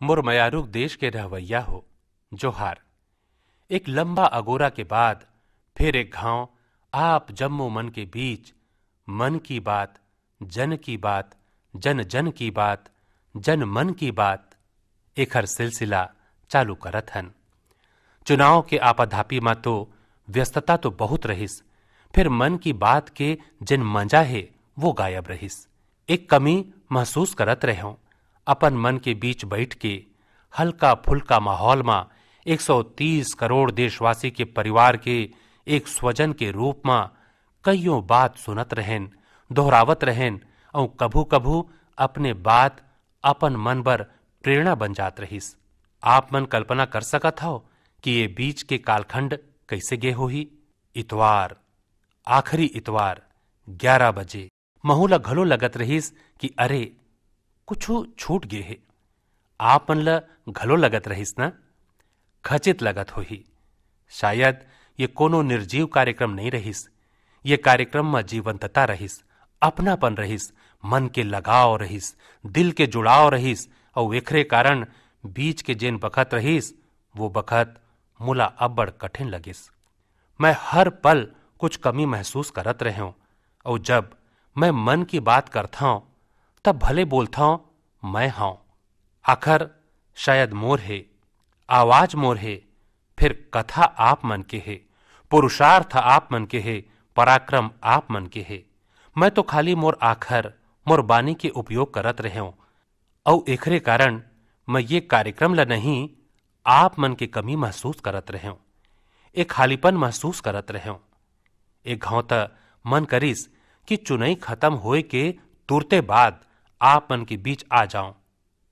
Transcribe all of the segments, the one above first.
मुरमयारुक देश के रहवैया हो, जोहार। एक लंबा अगोरा के बाद, फिर एक घाव, आप जम्मू मन के बीच, मन की बात, जन की बात, जन जन की बात, जन मन की बात एक हर सिलसिला चालू करत हन। चुनाव के आपाधापी में तो व्यस्तता तो बहुत रहिस, फिर मन की बात के जिन मज़ा है, वो गायब रहिस। एक कमी महसूस करत रहो अपन मन के बीच बैठ के हल्का फुल्का माहौल में 130 करोड़ देशवासी के परिवार के एक स्वजन के रूप में कईयों बात सुनत रहेन, दोहरावत रहेन और कभू कभू अपने बात अपन मन बर प्रेरणा बन जात रहिस। आप मन कल्पना कर सकत हो कि ये बीच के कालखंड कैसे गे होही इतवार, आखिरी इतवार, ग्यारह बजे। महूला घलो लगत रहिस कि अरे कुछ छूट गे हे। आप ल घलो लगत रहिस ना। खचित लगत होही। शायद ये कोनो निर्जीव कार्यक्रम नहीं रहिस। ये कार्यक्रम में जीवंतता रहिस, अपनापन रहिस, मन के लगाव रहिस, दिल के जुड़ाव रहिस और वेखरे कारण बीच के जेन बखत रहिस, वो बखत मुला अब्बड़ कठिन लगिस। मैं हर पल कुछ कमी महसूस करत रहे और जब मैं मन की बात करता हूँ तब भले बोलता हूँ मैं हाँ। आखिर शायद मोर है, आवाज़ मोर है, फिर कथा आप मन के है, पुरुषार्थ आप मन के है, पराक्रम आप मन के है। मैं तो खाली मोर आखर, मोर बानी के उपयोग करत रहे हूँ। और एकरे कारण मैं ये कार्यक्रम ल नहीं, आप मन के कमी महसूस करत रहे हूँ। एक खालीपन महसूस करत रहे हूँ। एक घाव त मन करिस कि चुनई खत्म होए के तुरते बाद आप मन के बीच आ जाऊँ।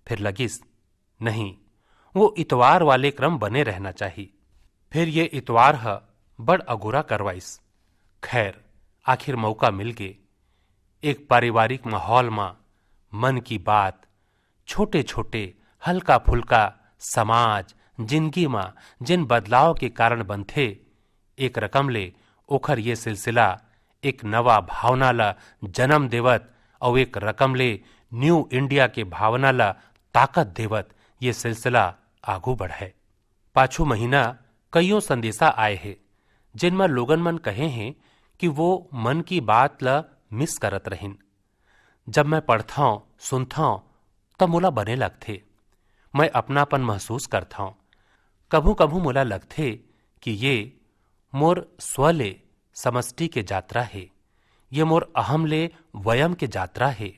फिर लगिस, नहीं, वो इतवार वाले क्रम बने रहना चाहिए। फिर ये इतवार है, बड़ अगुरा करवाइस। खैर, आखिर मौका मिल गए। एक पारिवारिक माहौल में, मन की बात छोटे छोटे हल्का फुल्का समाज, ज़िंदगी में, जिन बदलाव के कारण बनथे एक रकम ले, ओखर ये सिलसिला, एक नवा भावना ला जन्म देवत, और एक रकम ले न्यू इंडिया के भावना ला ताकत देवत ये सिलसिला आगू बढ़े। पाछू महीना कईयों संदेशा आए हैं, जिनमें लोगन मन कहे हैं कि वो मन की बात ला मिस करत रहिन। जब मैं पढ़ता हूँ सुनता हूँ तब मुला बने लगथे। मैं अपनापन महसूस करता हूँ कभू कभू मुला लगथे कि ये मोर स्वले समष्टि के यात्रा है, ये मोर अहम ले वयम के यात्रा है।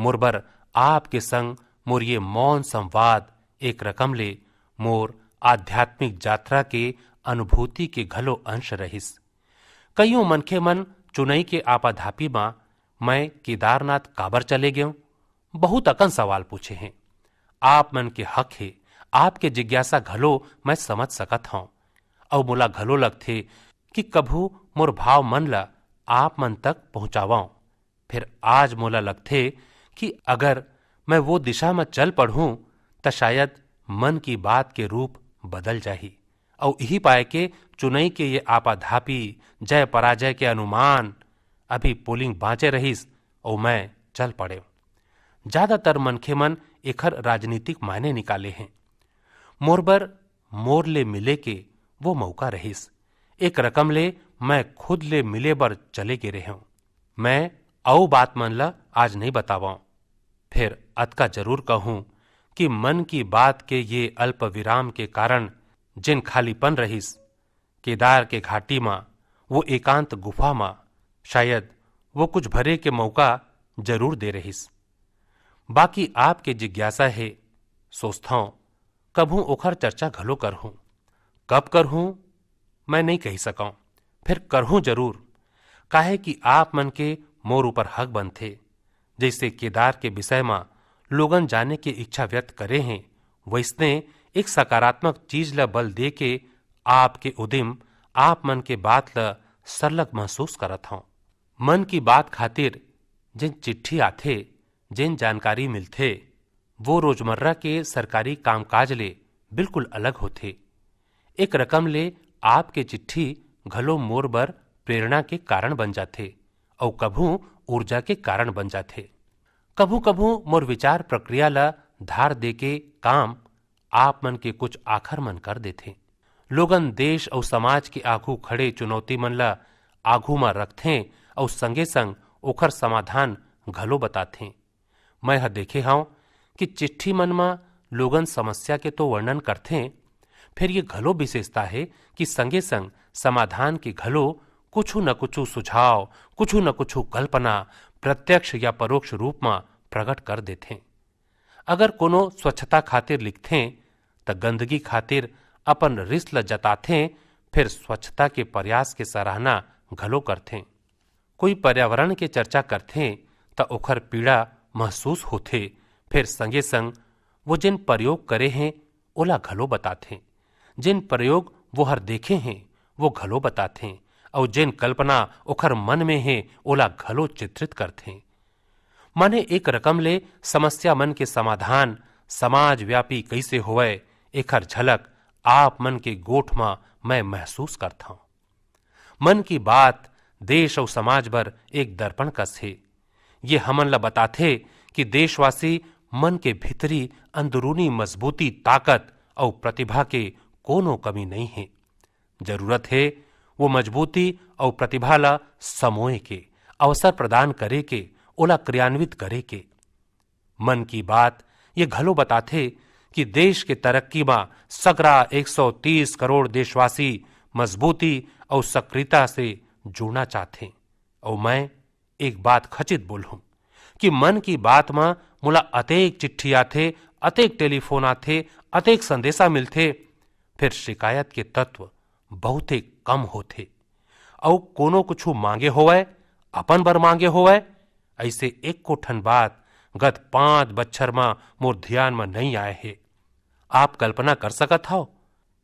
मोर बर आपके संग मोर ये मौन संवाद एक रकम ले, मोर आध्यात्मिक यात्रा के अनुभूति के घलो अंश रहिस। कईयों मनखे मन चुनई के आपाधापी माँ, मैं केदारनाथ काबर चले गयो बहुत अकन सवाल पूछे हैं। आप मन के हक है, आपके जिज्ञासा घलो मैं समझ सकत हूँ। और मोला घलो लगथे कि कभू मोर भाव मन ला आप मन तक पहुंचावाऊं फिर आज मोला लगथे कि अगर मैं वो दिशा में चल पढ़ूं तो शायद मन की बात के रूप बदल जाही। और यही पाए के चुनई के ये आपाधापी, जय पराजय के अनुमान, अभी पोलिंग बाँचे रहीस और मैं चल पड़े ज़्यादातर मनखे मन एखर राजनीतिक मायने निकाले हैं। मोरबर मोर ले मिले के वो मौका रहीस। एक रकम ले मैं खुद ले मिले बर चले गे रहे हूँ मैं औ बात मन ला आज नहीं बतावा फिर अतका ज़रूर कहूँ कि मन की बात के ये अल्प विराम के कारण जिन खालीपन रहीस, केदार के घाटी माँ, वो एकांत गुफा माँ, शायद वो कुछ भरे के मौका ज़रूर दे रहीस। बाकी आपके जिज्ञासा है सोचता हूँ कभू ओखर चर्चा घलो करहूं। कब करहूं, मैं नहीं कही सकाऊं। फिर करहूं ज़रूर। काहे कि आप मन के मोर ऊपर हक बनथे, जैसे केदार के विषय में लोगन जाने की इच्छा व्यक्त करे हैं, वैसने एक सकारात्मक चीज़ ल बल दे के आपके उदिम, आप मन के बात ल सरलग महसूस करत हूँ। मन की बात खातिर जिन चिट्ठी आथे, जिन जानकारी मिलथे, वो रोज़मर्रा के सरकारी कामकाज ले बिल्कुल अलग होथे। एक रकम ले आपके चिट्ठी घलो मोर बर प्रेरणा के कारण बन जाथे। और कभू ऊर्जा के कारण बन जाथे। कभू कभू मोर विचार प्रक्रिया ला धार दे के काम आप मन के कुछ आखर मन कर देथे। लोगन देश और समाज के आघू खड़े चुनौती मन ला आघू में रखथे और संगे संग ओखर समाधान घलो बताथे। मैं ह देखे हूँ कि चिट्ठी मन में लोगन समस्या के तो वर्णन करथे, फिर ये घलो विशेषता है कि संगे संग समाधान के घलो कुछ न कुछ सुझाव, कुछ न कुछ कल्पना प्रत्यक्ष या परोक्ष रूप में प्रकट कर देते अगर कोनो स्वच्छता खातिर लिखथे तो गंदगी खातिर अपन रिस जताते फिर स्वच्छता के प्रयास के सराहना घलो करथे कोई पर्यावरण के चर्चा करथे तो ओखर पीड़ा महसूस होते फिर संगे संग वो जिन प्रयोग करे हैं, ओला घलो बताते जिन प्रयोग वो हर देखे हैं, वो घलो बताथे और जिन कल्पना ओखर मन में है, ओला घलो चित्रित करते माने एक रकम ले, समस्या मन के समाधान, समाज व्यापी कैसे होवे, एखर झलक आप मन के गोठ में मैं महसूस करता हूँ मन की बात देश और समाज पर एक दर्पण कस है। ये हमन ला बताथे कि देशवासी मन के भीतरी अंदरूनी मजबूती, ताकत और प्रतिभा के कोनो कमी नहीं है। ज़रूरत है वो मजबूती और प्रतिभा ला समोए के, अवसर प्रदान करे के, ओला क्रियान्वित करे के। मन की बात, ये घलो बताथे कि देश के तरक्की में सगरा 130 करोड़ देशवासी मजबूती और सक्रियता से जुड़ना चाहते और मैं एक बात खचित बोलूँ कि मन की बात में मुला अतेक चिट्ठी आथे, अतेक टेलीफोन आथे, अतेक संदेशा मिलथे, फिर शिकायत के तत्व बहुते कम होथे। और कोनो कुछ मांगे होवे, अपन बर मांगे होवे ऐसे एक को ठन बात गत पाँच बच्छर में मोर ध्यान में नहीं आए है। आप कल्पना कर सकत हो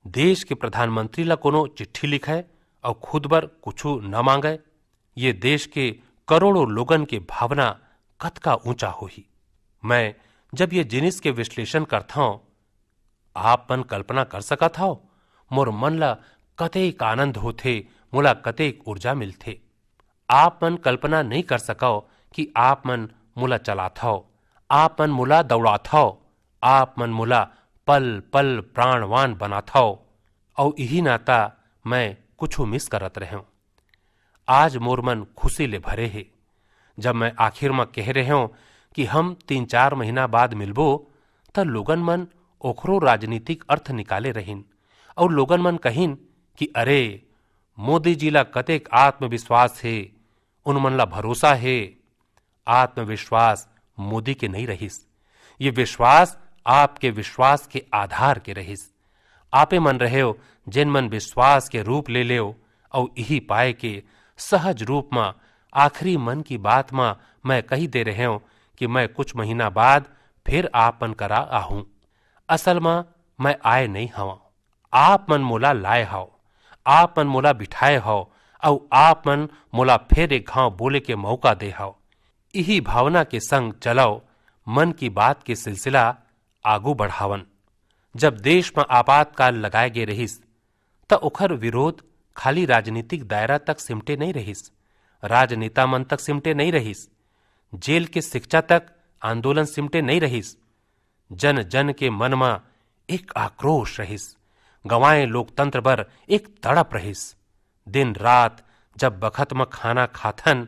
देश के प्रधानमंत्री ला कोनो चिट्ठी लिखे और खुद बर कुछ न मांगे, ये देश के करोड़ों लोगन के भावना कत का ऊँचा होही। मैं जब ये जिनिस के विश्लेषण करता हूँ आप मन कल्पना कर सकत हो मोर मन ला कतेक आनंद होथे, मोला कतेक ऊर्जा मिलथे। आप मन कल्पना नहीं कर सको कि आप मन मोला चलात हो आप मन मोला दौड़ात हो आप मन मोला पल पल प्राणवान बनात हो और यही नाता मैं कुछ मिस करत रहे आज मोर मन खुशी ले भरे है। जब मैं आखिर में कह रहे हूँ कि हम तीन चार महीना बाद मिलबो, त लोगन मन ओखरो राजनीतिक अर्थ निकाले रहिन और लोगन मन कहिन कि अरे, मोदी जी ला कतेक आत्मविश्वास है, उन मन ला भरोसा है। आत्मविश्वास मोदी के नहीं रहिस। ये विश्वास आपके विश्वास के आधार के रहिस। आपे मन रहे हो जिन मन विश्वास के रूप ले ले और यही पाए के सहज रूप में, आखिरी मन की बात में मैं कही दे रहे हूँ कि मैं कुछ महीना बाद फिर आप मन करा आहूं। असल में मैं आए नहीं हवा। आप मन मोला लाए हाओ। आप मन मोला बिठाए हाओ और आप मन मोला फिर एक घाव बोले के मौका दे हाओ यही भावना के संग चलाओ मन की बात के सिलसिला आगू बढ़ावन। जब देश में आपातकाल लगाए गए रहिस, त ओखर विरोध खाली राजनीतिक दायरा तक सिमटे नहीं रहिस, राजनेता मन तक सिमटे नहीं रहिस, जेल के शिक्षा तक आंदोलन सिमटे नहीं रहिस जन जन के मन में एक आक्रोश रहिस। गवाए लोकतंत्र पर एक तड़प रहिस। दिन रात जब बखत में खाना खाथन,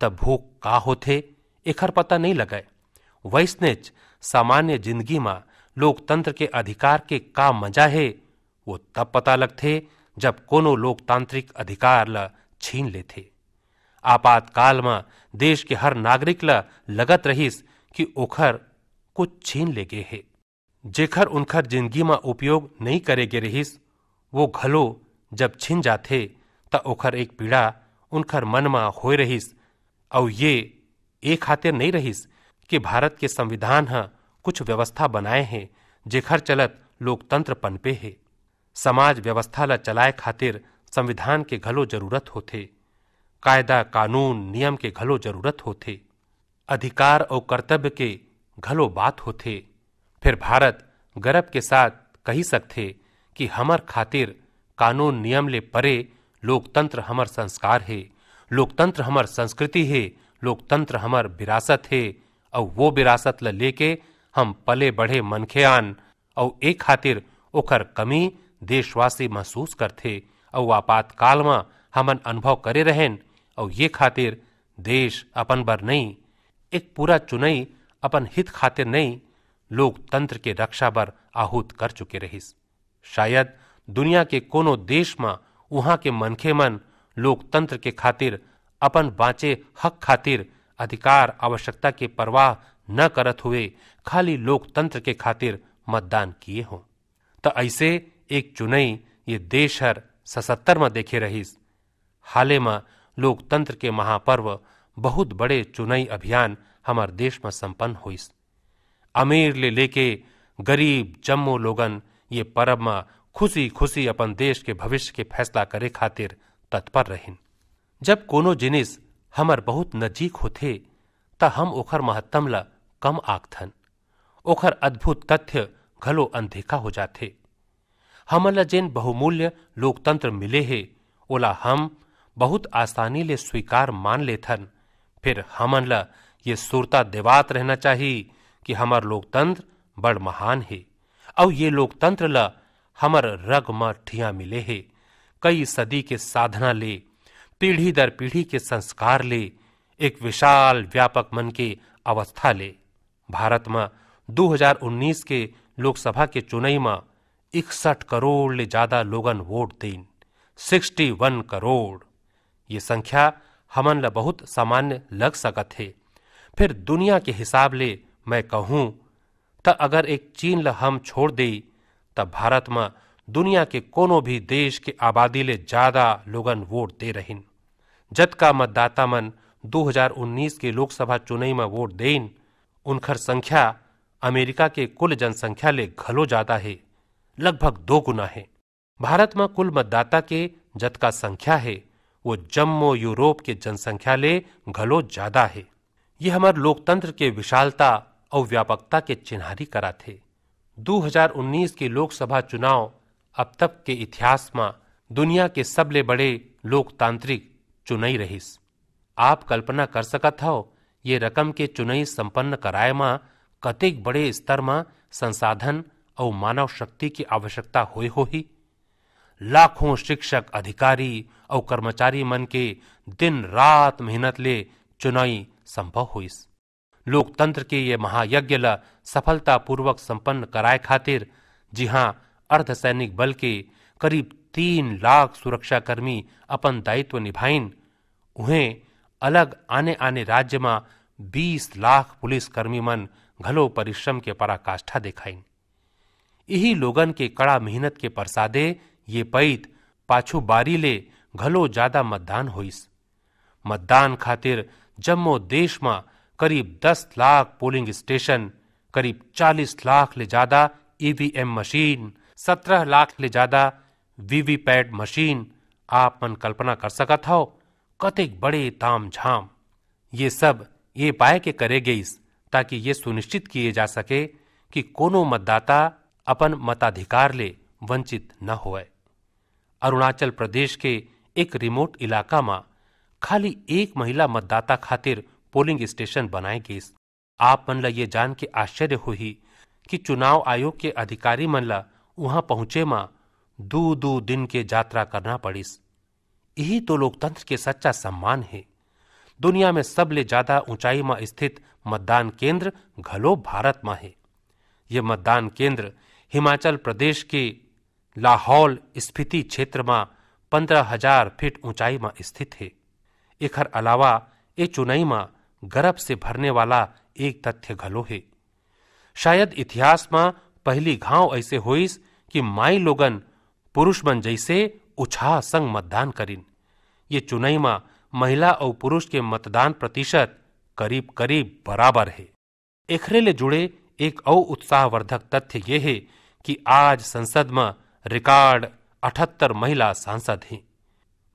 तब भूख का होथे एखर पता नहीं लगे वैसनेच सामान्य ज़िंदगी में लोकतंत्र के अधिकार के का मज़ा है, वो तब पता लगथे जब कोनो लोकतांत्रिक अधिकार ल छीन लेथे। आपातकाल में देश के हर नागरिक ल लगत रहिस कि ओखर कुछ छीन ले गे है। जेखर उनखर ज़िंदगी में उपयोग नहीं करे गे रहिस, वो घलो जब छिन जाथे, त ओखर एक पीड़ा उनखर मन में होए रहिस। और ये एक खातिर नहीं रहिस कि भारत के संविधान ह कुछ व्यवस्था बनाए हैं, जेखर चलत लोकतंत्र पनपे है। समाज व्यवस्था ला चलाए खातिर संविधान के घलो ज़रूरत होथे। कायदा, कानून, नियम के घलो ज़रूरत होथे। अधिकार और कर्तव्य के घलो बात होथे। फिर भारत गर्व के साथ कही सकते कि हमर खातिर कानून नियम ले परे लोकतंत्र हमर संस्कार है। लोकतंत्र हमर संस्कृति है, लोकतंत्र हमर विरासत है। और वो विरासत ल लेके हम पले बढ़े मनखे आन और एक खातिर ओकर कमी देशवासी महसूस करथे। और आपातकाल में हमन अनुभव करे रहेन और ये खातिर देश अपन बर नहीं, एक पूरा चुनई अपन हित खातिर नहीं लोकतंत्र के रक्षा बर आहूत कर चुके रहिस। शायद दुनिया के कोनो देश में वहाँ के मनखे मन लोकतंत्र के खातिर अपन बाँचे हक खातिर अधिकार आवश्यकता के परवाह न करत हुए खाली लोकतंत्र के खातिर मतदान किए हों। तो ऐसे एक चुनई ये देश हर सशत्तर में देखे रहिस। हाले में लोकतंत्र के महापर्व बहुत बड़े चुनई अभियान हमार देश में संपन्न हुईस अमीर ले लेके गरीब, जम्मो लोगन, ये परब में खुशी खुशी अपन देश के भविष्य के फैसला करे खातिर तत्पर रहिन। जब कोनो जिनिस हमर बहुत नजीक होथे, त हम ओखर महत्तम ला कम आखथन। ओखर अद्भुत तथ्य घलो अनदेखा हो जाथे। हमन जेन बहुमूल्य लोकतंत्र मिले हे, ओला हम बहुत आसानी ले स्वीकार मान लेथन। फिर हमन ला ये सुरता देवात रहना चाहिए कि हमार लोकतंत्र बड़ महान है। और ये लोकतंत्र ला हमर रग म ठिया मिले है। कई सदी के साधना ले, पीढ़ी दर पीढ़ी के संस्कार ले, एक विशाल व्यापक मन के अवस्था ले। भारत में 2019 के लोकसभा के चुनाई में इकसठ करोड़ ले ज़्यादा लोगन वोट देन 61 करोड़। ये संख्या हमन ला बहुत सामान्य लग सकत है। फिर दुनिया के हिसाब ले मैं कहूँ, त अगर एक चीन ल हम छोड़ दे तब भारत में दुनिया के कोनो भी देश के आबादी ले ज़्यादा लोगन वोट दे रहिन। जत का मतदाता मन 2019 के लोकसभा चुनाई में वोट देन उनखर संख्या अमेरिका के कुल जनसंख्या ले घलो ज़्यादा है, लगभग दो गुना है। भारत में कुल मतदाता के जत का संख्या है, वो जम्मो यूरोप के जनसंख्या ले घलो ज़्यादा है। ये हमारे लोकतंत्र के विशालता और व्यापकता के चिन्हारी करा थे 2019 के लोकसभा चुनाव, अब तक के इतिहास में दुनिया के सबले बड़े लोकतांत्रिक चुनाई रहिस। आप कल्पना कर सकत हो ये रकम के चुनाई संपन्न कराए में कतेक बड़े स्तर में संसाधन और मानव शक्ति की आवश्यकता हो ही लाखों शिक्षक, अधिकारी और कर्मचारी मन के दिन रात मेहनत ले चुनाई संभव हुईस लोकतंत्र के ये महायज्ञ ला सफलतापूर्वक संपन्न कराए खातिर, जी हाँ अर्धसैनिक बल के करीब तीन लाख सुरक्षाकर्मी अपन दायित्व निभाइन उन्हें अलग आने आने राज्य में बीस लाख पुलिस कर्मी मन घलो परिश्रम के पराकाष्ठा दिखाइन यही लोगन के कड़ा मेहनत के प्रसादे ये पैत पाछू बारी ले घलो ज़्यादा मतदान होइस मतदान खातिर जम्मो देश में करीब 10 लाख पोलिंग स्टेशन, करीब 40 लाख ले ज़्यादा ईवीएम मशीन 17 लाख ले ज़्यादा वीवीपैट मशीन आप मन कल्पना कर सकत हो। कतेक बड़े ताम झाम ये सब ये पाए के करे गईस ताकि ये सुनिश्चित किए जा सके कि कोनो मतदाता अपन मताधिकार ले वंचित न होए। अरुणाचल प्रदेश के एक रिमोट इलाका में खाली एक महिला मतदाता खातिर पोलिंग स्टेशन बनाए गईस। आप मन ला ये जान के आश्चर्य हुई कि चुनाव आयोग के अधिकारी मन ला वहाँ पहुँचे मा दू दू दिन के यात्रा करना पड़िस। यही तो लोकतंत्र के सच्चा सम्मान है। दुनिया में सबले ज़्यादा ऊंचाई में स्थित मतदान केंद्र घलो भारत में है। ये मतदान केंद्र हिमाचल प्रदेश के लाहौल स्फीति क्षेत्र में पंद्रह हज़ार फीट ऊंचाई में स्थित है। एकर अलावा ये चुनाई में गर्भ से भरने वाला एक तथ्य घलो है। शायद इतिहास में पहली घाव ऐसे होइस कि माई लोगन पुरुष मन जैसे उछाह संग मतदान करिन। ये चुनई में महिला और पुरुष के मतदान प्रतिशत करीब करीब बराबर है। एखरे ले जुड़े एक और उत्साहवर्धक तथ्य ये है कि आज संसद में रिकॉर्ड अठहत्तर महिला सांसद हैं।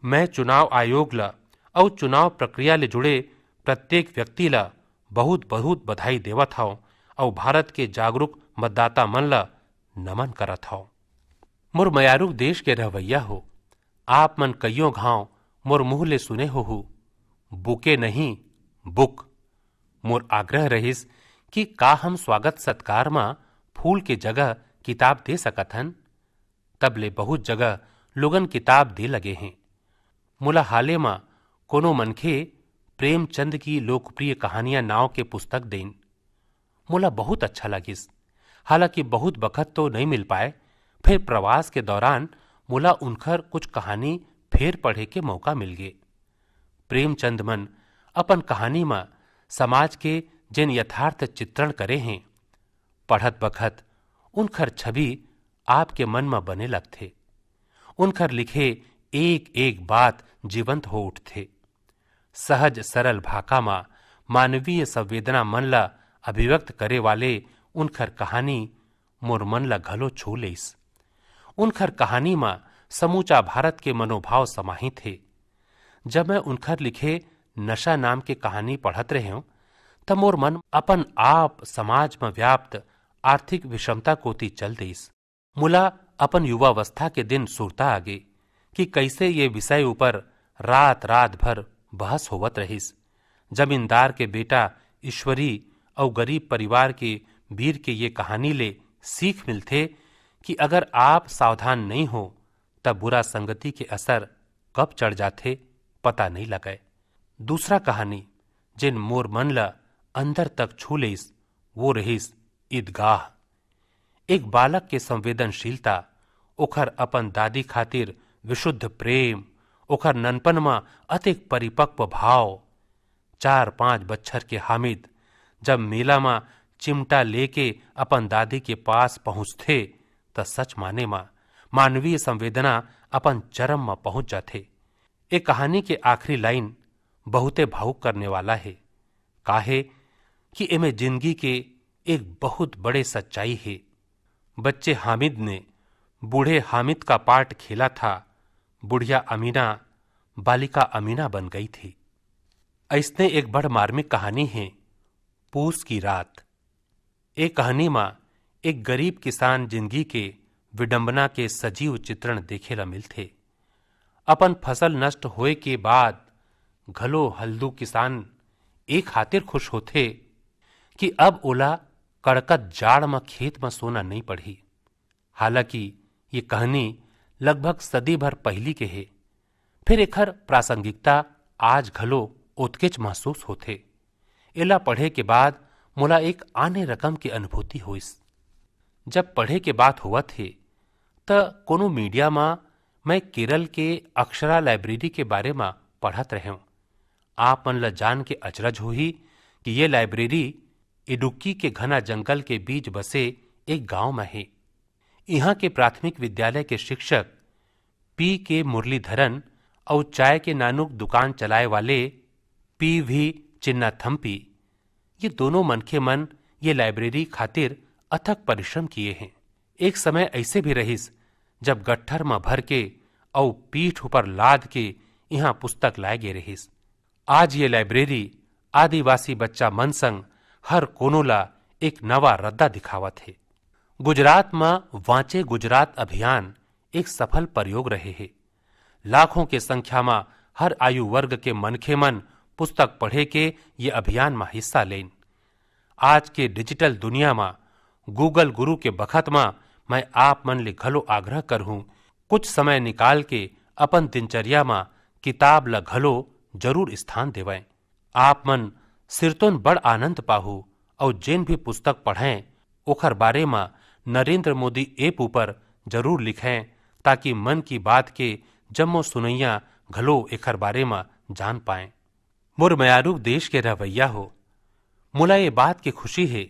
मैं चुनाव आयोग ला और चुनाव प्रक्रिया ले जुड़े प्रत्येक व्यक्ति ला बहुत बहुत बधाई देवत हूँ और भारत के जागरूक मतदाता मन ला नमन करत हूँ। मोर मयारुक देश के रहवैया हो, आप मन कईयों घाव मोर मुँह ले सुने हो हु बुके नहीं, बुक। मोर आग्रह रहिस कि का हम स्वागत सत्कार में फूल के जगह किताब दे सकत हन? तब ले बहुत जगह लोगन किताब दे लगे हैं। मुला हाले में कोनो मनखे प्रेमचंद की लोकप्रिय कहानियाँ नाव के पुस्तक देन मुला बहुत अच्छा लगिस। हालाँकि बहुत बखत तो नहीं मिल पाए, फिर प्रवास के दौरान मुला उनखर कुछ कहानी फेर पढ़े के मौका मिल गए प्रेमचंद मन अपन कहानी में समाज के जिन यथार्थ चित्रण करे हैं, पढ़त बखत उनखर छवि आपके मन में बने लगते उनखर लिखे एक एक बात जीवंत हो उठते सहज, सरल भाका मा मानवीय संवेदना मन ला अभिव्यक्त करे वाले उनखर कहानी मोर मन ला घलो छू लेस उनखर कहानी मा समूचा भारत के मनोभाव समाहित थे जब मैं उनखर लिखे नशा नाम के कहानी पढ़त रहे हूँ तब मोर मन अपन आप समाज में व्याप्त आर्थिक विषमता कोती चल देस मुला अपन युवावस्था के दिन सुरता आगे कि कैसे ये विषय ऊपर रात रात भर बहस होवत रहिस। जमींदार के बेटा ईश्वरी और गरीब परिवार के वीर के ये कहानी ले सीख मिलते कि अगर आप सावधान नहीं हो, तब बुरा संगति के असर कब चढ़ जाते पता नहीं लगे। दूसरा कहानी, जिन मोर मन ला अंदर तक छू लेस वो रहिस ईदगाह। एक बालक के संवेदनशीलता, ओखर अपन दादी खातिर विशुद्ध प्रेम ओखर ननपन में अतिक परिपक्व भाव। चार पाँच बच्छर के हामिद जब मेला में चिमटा लेके अपन दादी के पास पहुँचते त सच माने मा मानवीय संवेदना अपन चरम में पहुँच जाते एक कहानी के आखिरी लाइन बहुते भावुक करने वाला है। काहे कि एमे ज़िंदगी के एक बहुत बड़े सच्चाई है। बच्चे हामिद ने बूढ़े हामिद का पार्ट खेला था। बुढ़िया अमीना बालिका अमीना बन गई थी। ऐसने एक बड़ मार्मिक कहानी है, पूस की रात। एक कहानी में एक गरीब किसान ज़िंदगी के विडंबना के सजीव चित्रण देखे ला मिलते। अपन फ़सल नष्ट होए के बाद घलो हल्दू किसान एक खातिर खुश होते कि अब ओला कड़कत जाड़ में खेत में सोना नहीं पड़ी हालाँकि ये कहानी लगभग सदी भर पहली के है। फिर एखर प्रासंगिकता आज घलो उत्केच महसूस होते एला पढ़े के बाद मोला एक आने रकम की अनुभूति हुईस जब पढ़े के बात हुआ थे त कोनो मीडिया में मैं केरल के अक्षरा लाइब्रेरी के बारे में पढ़त रहे। हूँ आप मन ल जान के अचरज हुई कि ये लाइब्रेरी इडुक्की के घना जंगल के बीच बसे एक गाँव में है। यहाँ के प्राथमिक विद्यालय के शिक्षक पी के मुरलीधरन और चाय के नानुक दुकान चलाए वाले पी वी चिन्ना थम्पी ये दोनों मनखे मन ये लाइब्रेरी खातिर अथक परिश्रम किए हैं। एक समय ऐसे भी रहिस, जब गट्ठर में भर के और पीठ ऊपर लाद के यहाँ पुस्तक लाए गए रहिस। आज ये लाइब्रेरी आदिवासी बच्चा मन संग हर कोनोला एक नवा रद्दा दिखावत है। गुजरात में वांचे गुजरात अभियान एक सफल प्रयोग रहे है। लाखों के संख्या में हर आयु वर्ग के मनखे मन पुस्तक पढ़े के ये अभियान में हिस्सा लेन। आज के डिजिटल दुनिया में, गूगल गुरु के बखत में मैं आप मन ले घलो आग्रह करूँ कुछ समय निकाल के अपन दिनचर्या में किताब ल घलो ज़रूर स्थान देवें। आप मन सिरतोन बड़ आनंद पाहू और जिन भी पुस्तक पढ़ें, ओखर बारे में नरेंद्र मोदी ऐप ऊपर ज़रूर लिखें, ताकि मन की बात के जम्मो सुनैया घलो एखर बारे में जान पाए। मुरमयारू देश के रवैया हो। मुला ये बात की खुशी है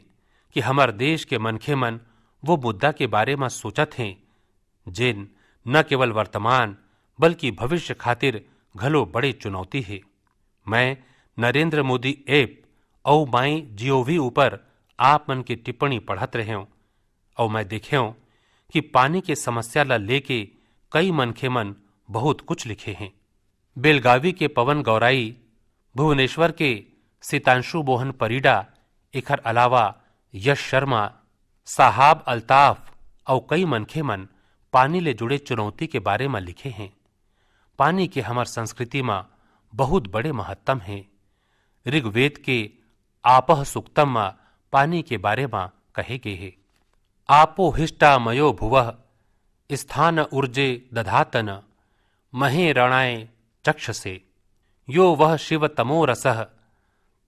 कि हमार देश के मनखे मन वो मुद्दा के बारे में सोचत हैं, जिन न केवल वर्तमान बल्कि भविष्य खातिर घलो बड़े चुनौती है। मैं नरेंद्र मोदी ऐप और माई जीओवी ऊपर आप मन की टिप्पणी पढ़त रहे हूँ और मैं देखे हूँ कि पानी के समस्या ला लेके कई मनखे मन बहुत कुछ लिखे हैं। बेलगावी के पवन गौराई, भुवनेश्वर के सितांशु मोहन परिडा, इखर अलावा यश शर्मा, साहब अल्ताफ और कई मनखे मन पानी ले जुड़े चुनौती के बारे में लिखे हैं। पानी के हमार संस्कृति में बहुत बड़े महत्तम हैं। ऋग्वेद के आपह सुक्तम में पानी के बारे में कहे गए हे। आपो हिष्टा मयो भुव, स्थान ऊर्जे दधातन। महे रणाय चक्षसे। यो वह शिव तमो रस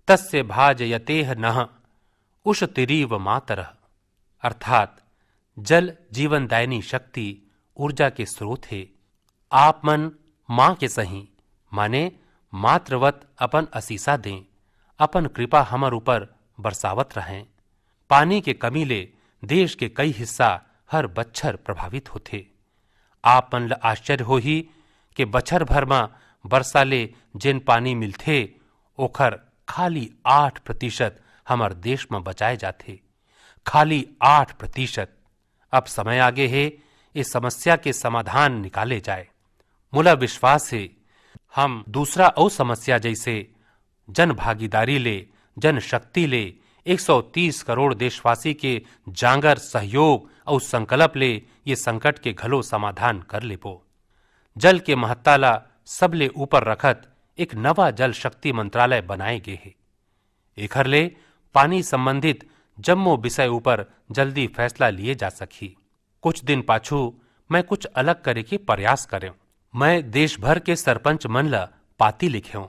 तस्य भाजयतेह नह उष तिरीव मातर। अर्थात, जल जीवनदायिनी शक्ति ऊर्जा के स्रोत है। आप मन, माँ के सही। माने मात्रवत अपन असीसा दें। अपन कृपा हमर ऊपर बरसावत रहें। पानी के कमी ले देश के कई हिस्सा हर बच्छर प्रभावित होते। आप मन आश्चर्य हो ही कि बछर भर में वर्षा ले जिन पानी मिलथे, ओखर खाली आठ प्रतिशत हमार देश में बचाए जाते खाली आठ प्रतिशत। अब समय आगे है, इस समस्या के समाधान निकाले जाए। मुला विश्वास है, हम दूसरा और समस्या जैसे जन भागीदारी ले, जन शक्ति ले 130 करोड़ देशवासी के जांगर सहयोग और संकल्प ले, ये संकट के घलो समाधान कर ले पो जल के महत्ताला सबले ऊपर रखत एक नवा जल शक्ति मंत्रालय बनाए गए है। एखर ले पानी संबंधित जम्मो विषय ऊपर जल्दी फैसला लिए जा सकी कुछ दिन पाछू मैं कुछ अलग करे के प्रयास करें मैं देश भर के सरपंच मन पाती लिखे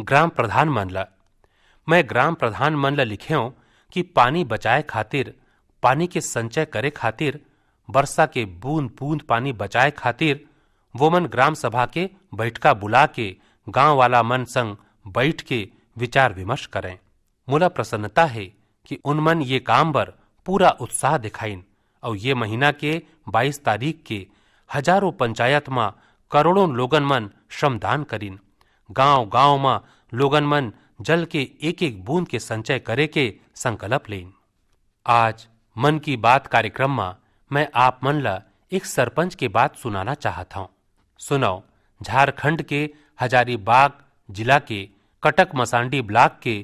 ग्राम प्रधान मन मैं ग्राम प्रधान मन लिखे कि पानी बचाए खातिर, पानी के संचय करे खातिर, वर्षा के बूंद बूंद पानी बचाए खातिर वो मन ग्राम सभा के बैठका बुला के गाँव वाला मन संग बैठ के विचार विमर्श करें। मुला प्रसन्नता है कि उन मन ये काम पर पूरा उत्साह दिखाइन और ये महीना के 22 तारीख के हज़ारों पंचायत में करोड़ों लोगन मन श्रमदान करीन। गाँव गाँव में लोगन मन जल के एक एक बूंद के संचय करे के संकल्प लेन। आज मन की बात कार्यक्रम में मैं आप मन ला एक सरपंच के बात सुनाना चाहता हूँ। सुनाओ। झारखंड के हजारीबाग जिला के कटक मसांडी ब्लॉक के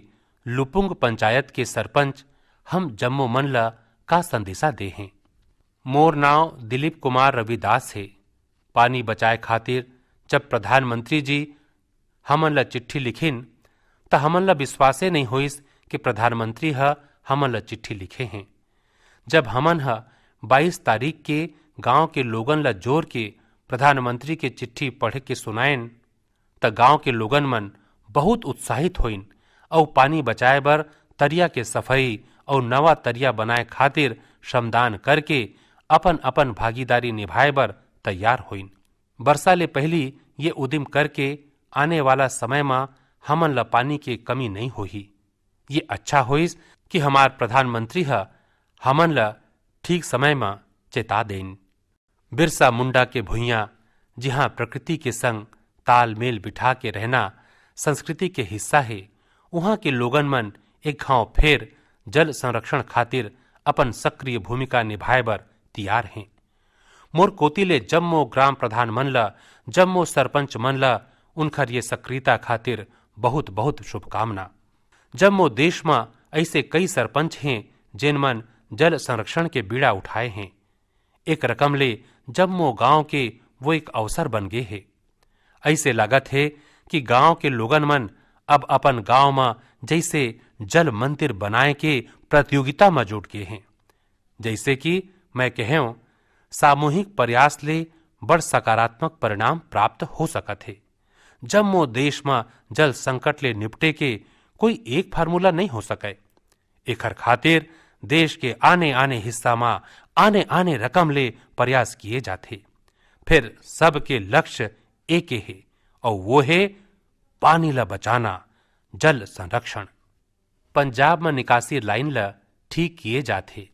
लुपुंग पंचायत के सरपंच हम जम्मू मन ला का संदेशा दे हैं। मोर नाव दिलीप कुमार रविदास है। पानी बचाए खातिर जब प्रधानमंत्री जी हमन ला चिट्ठी लिखिन, त हमन ला विश्वासे नहीं होइस कि प्रधानमंत्री ह हमन ला चिट्ठी लिखे हैं। जब हमन ह 22 तारीख के गाँव के लोगन ला ज़ोर के प्रधानमंत्री के चिट्ठी पढ़ के सुनाएन, त गाँव के लोगन मन बहुत उत्साहित होइन और पानी बचाए बर तरिया के सफ़ाई और नवा तरिया बनाए खातिर श्रमदान करके अपन अपन भागीदारी निभाए बर तैयार होइन वर्षा ले पहली ये उदिम करके आने वाला समय में हमन ला पानी के कमी नहीं होही। ये अच्छा होइस कि हमार प्रधानमंत्री ह हमन ला ठीक समय में चेता देन बिरसा मुंडा के भुइया, जहाँ प्रकृति के संग तालमेल बिठा के रहना संस्कृति के हिस्सा है वहाँ के लोगन मन एक घाव फेर जल संरक्षण खातिर अपन सक्रिय भूमिका निभाए बर तैयार हैं। मोर कोतिले जम्मो ग्राम प्रधान मन ला, जम्मो सरपंच मन ल, उनखर ये सक्रियता खातिर बहुत बहुत शुभकामना। जम्मो देश में ऐसे कई सरपंच हैं, जिन मन जल संरक्षण के बीड़ा उठाए हैं। एक रकम ले जम्मो गाँव के वो एक अवसर बन गए है। ऐसे लागत है कि गाँव के लोगन मन अब अपन गाँव में जैसे जल मंदिर बनाए के प्रतियोगिता में जुट गए हैं। जैसे कि मैं कहूँ, सामूहिक प्रयास ले बड़ सकारात्मक परिणाम प्राप्त हो सकत है। जम्मो देश में जल संकट ले निपटे के कोई एक फार्मूला नहीं हो सके। एखर खातिर देश के आने आने हिस्सा में आने आने रकम ले प्रयास किए जाते फिर सबके लक्ष्य एक है, और वो है, पानी ला बचाना, जल संरक्षण। पंजाब में निकासी लाइन ला ठीक किए जाते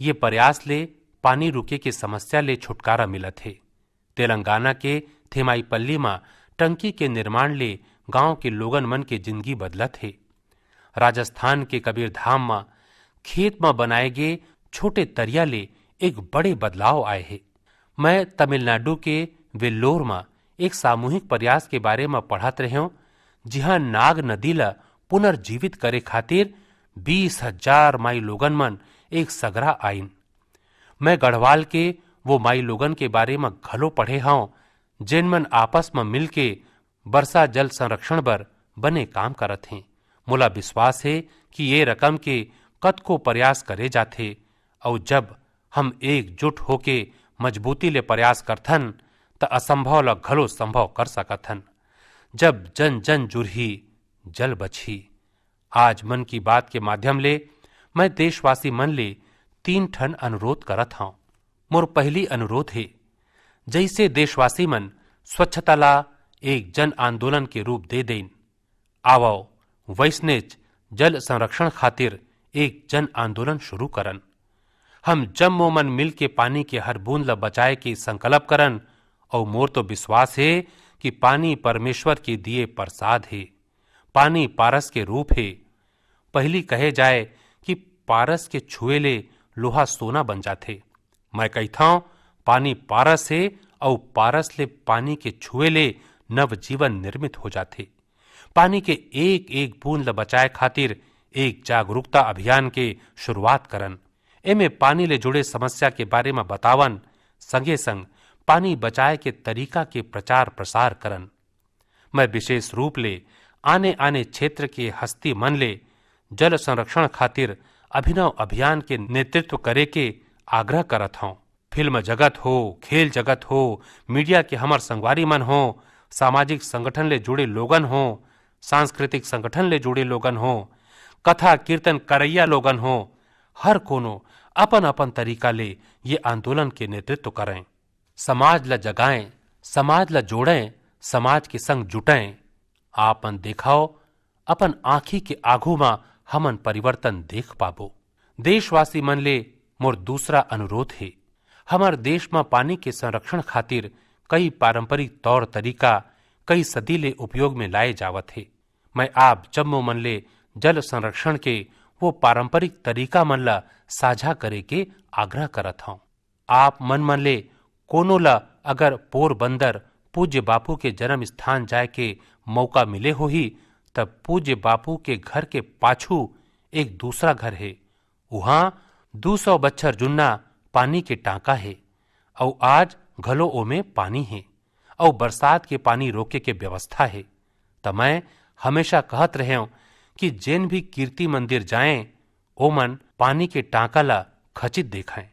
ये प्रयास ले पानी रुके की समस्या ले छुटकारा मिलत है। तेलंगाना के थेमाईपल्ली में टंकी के निर्माण ले गाँव के लोगन मन के ज़िंदगी बदलत है। राजस्थान के कबीरधाम में खेत में बनाए गए छोटे तरिया ले एक बड़े बदलाव आए हैं। मैं तमिलनाडु के वेल्लोर में एक सामूहिक प्रयास के बारे में पढ़त रहे जहाँ नाग नदी ला पुनर्जीवित करे खातिर बीस हज़ार माई लोगन मन एक सगरा आइन मैं गढ़वाल के वो माई लोगन के बारे में घलो पढ़े हूँ जिन मन आपस में मिलके वर्षा जल संरक्षण पर बने काम करत हैं। मुला विश्वास है कि ये रकम के कत को प्रयास करे जाथे और जब हम एकजुट होके मजबूती ले प्रयास करथन, त असंभव ल घलो संभव कर सकथन। जब जन जन जुरही, जल बची आज मन की बात के माध्यम ले मैं देशवासी मन ले तीन ठन अनुरोध करत हूँ। मोर पहली अनुरोध है, जैसे देशवासी मन स्वच्छता ला एक जन आंदोलन के रूप दे देन आवो वैष्णेज जल संरक्षण खातिर एक जन आंदोलन शुरू करन। हम जम्मो मन मिल के पानी के हर बूंद ल बचाए के संकल्प करन, और मोर तो विश्वास है कि पानी परमेश्वर के दिए प्रसाद है, पानी पारस के रूप है। पहली कहे जाए कि पारस के छुए ले लोहा सोना बन जाते मैं कहता पानी पारस है, और पारस ले पानी के छुए ले नव जीवन निर्मित हो जाते पानी के एक एक बूंद ल बचाए खातिर एक जागरूकता अभियान के शुरुआत करन। एमे पानी ले जुड़े समस्या के बारे में बतावन, संगे संग पानी बचाए के तरीका के प्रचार प्रसार करन। मैं विशेष रूप ले आने आने क्षेत्र के हस्ती मन ले जल संरक्षण खातिर अभिनव अभियान के नेतृत्व करे के आग्रह करत हूँ। फ़िल्म जगत हो, खेल जगत हो, मीडिया के हमर संगवारी मन हो, सामाजिक संगठन ले जुड़े लोगन हो, सांस्कृतिक संगठन ले जुड़े लोगन हो कथा, कीर्तन, करैया लोगन हो, हर कोनो अपन अपन तरीका ले ये आंदोलन के नेतृत्व करें। समाज ल जगाएँ, समाज ल जोड़ें, समाज के संग जुटें। आपन देखाओ, अपन आंखी के आघू मा हमन परिवर्तन देख पाबो। देशवासी मन ले मोर दूसरा अनुरोध है, हमार देश में पानी के संरक्षण खातिर कई पारंपरिक तौर तरीका, कई सदी ले उपयोग में लाए जावत है। मैं आप जम्मो मन ले जल संरक्षण के वो पारंपरिक तरीका मन ला साझा करे के आग्रह करत हूँ। आप मन मन ले, कोनो ला अगर पोरबंदर पूज्य बापू के जन्म स्थान जाए के मौका मिले हो ही तब पूज्य बापू के घर के पाछू एक दूसरा घर है। वहाँ दो सौ बच्छर जुन्ना पानी के टांका है और आज घलो ओमे पानी है और बरसात के पानी रोके के व्यवस्था है। त मैं हमेशा कहत रहे हूँ कि जेन भी कीर्ति मंदिर जाएँ, ओमन पानी के टांका ला खचित देखाएँ।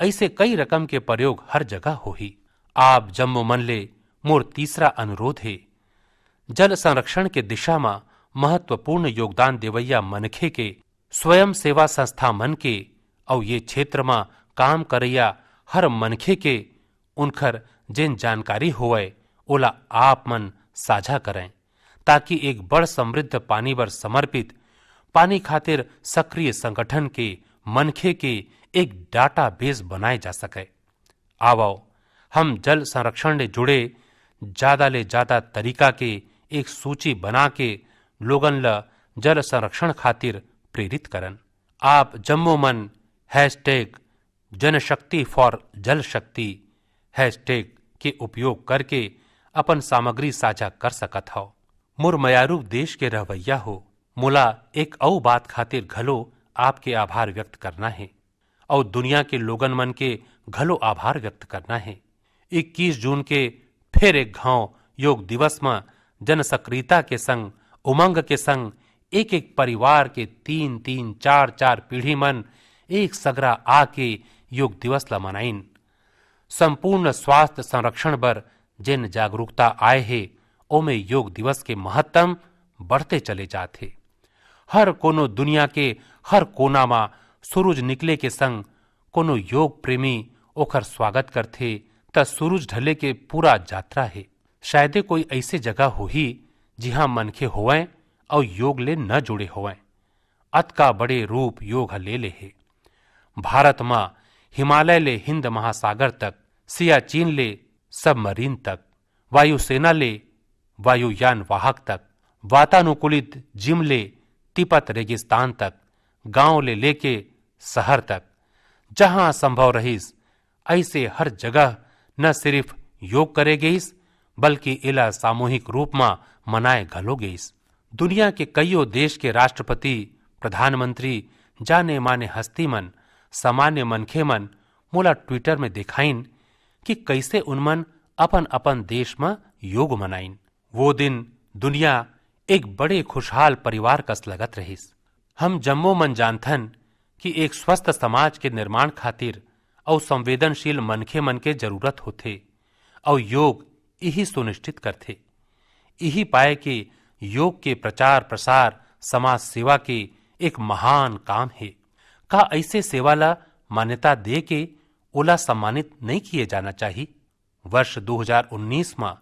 ऐसे कई रकम के प्रयोग हर जगह हो ही आप जम्मो मन ले मोर तीसरा अनुरोध है। जल संरक्षण के दिशा में महत्वपूर्ण योगदान देवैया मनखे के, स्वयं सेवा संस्था मन के और ये क्षेत्र में काम करैया हर मनखे के, उनखर जिन जानकारी होवे, ओला आप मन साझा करें। ताकि एक बड़ समृद्ध पानी पर समर्पित, पानी खातिर सक्रिय संगठन के, मनखे के एक डाटा बेस बनाए जा सके। आवो हम जल संरक्षण ले जुड़े, ज़्यादा ले ज़्यादा तरीका के एक सूची बना के लोगन ल जल संरक्षण खातिर प्रेरित करन। आप जम्मो मन, हैशटैग जनशक्ति फॉर जल शक्ति, हैशटैग के उपयोग करके अपन सामग्री साझा कर सकत हो मोर मयारू देश के रहवैया हो, मोला एक औ बात खातिर घलो आपके आभार व्यक्त करना है और दुनिया के लोगन मन के घलो आभार व्यक्त करना है। 21 जून के फिर एक घाव योग दिवस में जन सक्रियता के संग, उमंग के संग एक एक परिवार के तीन तीन चार चार पीढ़ी मन एक सगरा आके योग दिवस ला मनाइन संपूर्ण स्वास्थ्य संरक्षण पर जिन जागरूकता आए है ओमे योग दिवस के महत्तम बढ़ते चले जाते। हर कोनो दुनिया के, हर कोना मा सूरज निकले के संग कोनो योग प्रेमी ओखर स्वागत करथे, त सूरज ढले के पूरा यात्रा है। शायदे कोई ऐसे जगह हो ही जिहां मनखे होवें और योग ले न जुड़े होवें। अत का बड़े रूप योग ले ले है। भारत माँ हिमालय ले हिंद महासागर तक, सियाचीन ले सबमरीन तक, वायुसेना ले वायुयान वाहक तक, वातानुकूलित जिम ले तिब्बत, रेगिस्तान तक गाँव ले लेके शहर तक। जहाँ संभव रहीस, ऐसे हर जगह न सिर्फ़ योग करे गईस, बल्कि इला सामूहिक रूप में मनाए घलो गईस। दुनिया के कईयों देश के राष्ट्रपति, प्रधानमंत्री जाने माने हस्ती मन, सामान्य मनखे मन, मोला ट्विटर में दिखाइन कि कैसे उनमन अपन अपन देश में योग मनाइन वो दिन दुनिया एक बड़े खुशहाल परिवार कस लगत रहीस। हम जम्मो मन जानथन कि एक स्वस्थ समाज के निर्माण खातिर और संवेदनशील मनखे मन के ज़रूरत होथे और योग यही सुनिश्चित करथे। यही पाए कि योग के प्रचार प्रसार समाज सेवा के एक महान काम है। का ऐसे सेवा ला मान्यता दे के ओला सम्मानित नहीं किए जाना चाहिए वर्ष 2019 में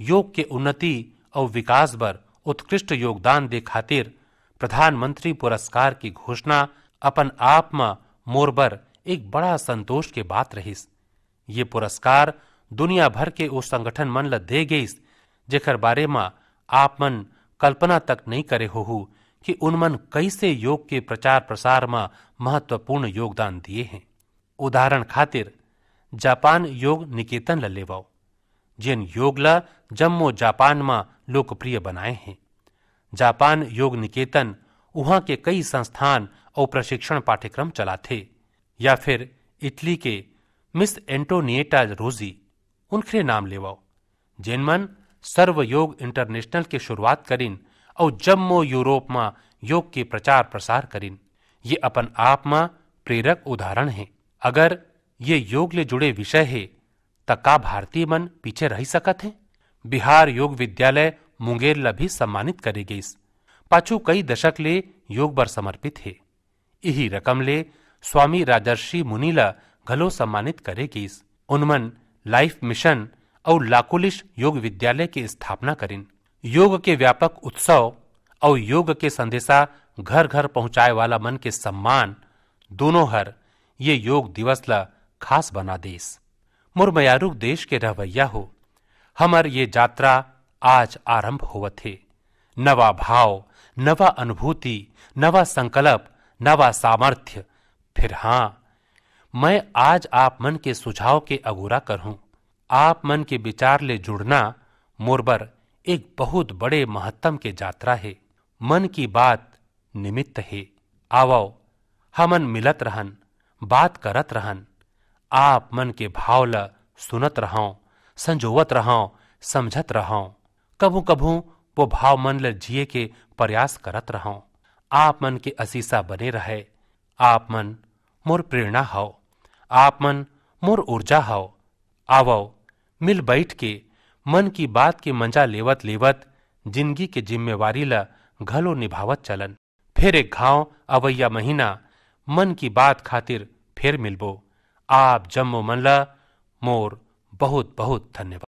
योग के उन्नति और विकास बर उत्कृष्ट योगदान दे खातिर प्रधानमंत्री पुरस्कार की घोषणा अपन आप में मोरबर एक बड़ा संतोष के बात रहीस। ये पुरस्कार दुनिया भर के उस संगठन मन ल दे गईस जेकर बारे में आप मन कल्पना तक नहीं करे हो कि उनमन कैसे योग के प्रचार प्रसार में महत्वपूर्ण योगदान दिए हैं। उदाहरण खातिर, जापान योग निकेतन ल लेवाओ जिन योग ला जम्मू जापान में लोकप्रिय बनाए हैं। जापान योग निकेतन वहाँ के कई संस्थान और प्रशिक्षण पाठ्यक्रम चलाते, या फिर इटली के मिस एंटोनिएटा रोजी उनके नाम लेवाओ जिनमन सर्व योग इंटरनेशनल के शुरुआत करीन और जम्मो यूरोप में योग के प्रचार प्रसार करीन। ये अपन आप में प्रेरक उदाहरण है। अगर ये योग ले जुड़े विषय है त का भारतीय मन पीछे रह सकत है? बिहार योग विद्यालय मुंगेर ला भी सम्मानित करे गईस पाछू कई दशक ले योग बर समर्पित है। यही रकम ले स्वामी राजर्षि मुनि ला घलो सम्मानित करे गईस उनमन लाइफ मिशन और लाकुलिश योग विद्यालय की स्थापना करिन। योग के व्यापक उत्सव और योग के संदेशा घर घर पहुँचाए वाला मन के सम्मान दोनों हर ये योग दिवस ला खास बना देस मुरमयारुक देश के रहवैया हो। हमर ये यात्रा आज आरंभ होवत है। नवा भाव, नवा अनुभूति, नवा संकल्प, नवा सामर्थ्य। फिर हाँ, मैं आज आप मन के सुझाव के अगोरा करहूं आप मन के विचार ले जुड़ना मोरबर एक बहुत बड़े महत्तम के यात्रा है। मन की बात निमित्त है। आवो हमन मिलत रहन, बात करत रहन। आप मन के भाव ल सुनत रहो, संजोवत रहो, समझत रहो। कभू कभू वो भाव मन ल जिए के प्रयास करत रहो। आप मन के असीसा बने रहे। आप मन मोर प्रेरणा हो। आप मन मोर ऊर्जा हो। आवो, मिल बैठ के मन की बात के मंजा लेवत लेवत ज़िंदगी के जिम्मेवारी ला घलो निभावत चलन। फिर एक घाव, अवैया महीना, मन की बात खातिर फिर मिलबो। आप जम्मू मनला मोर बहुत बहुत धन्यवाद।